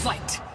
fight.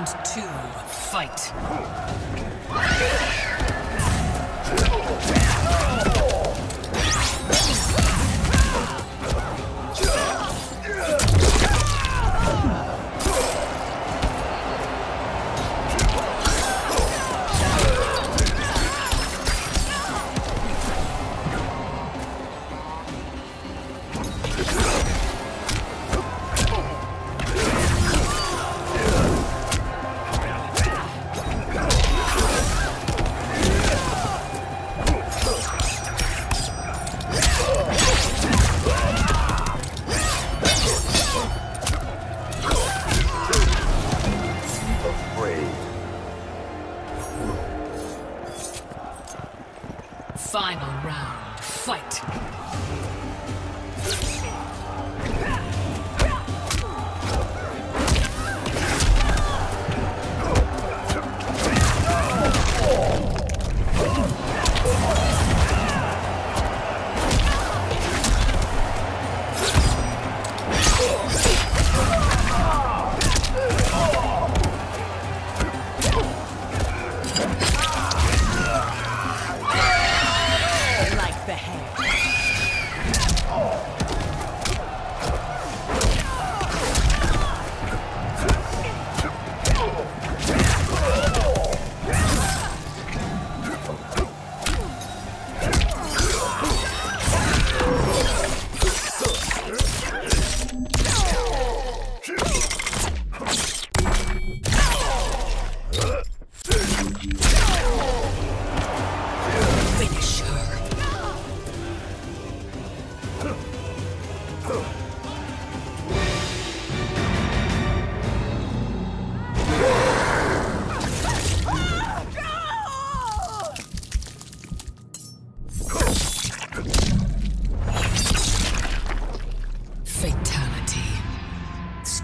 Round two, fight. Final round, fight.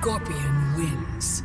Scorpion wins.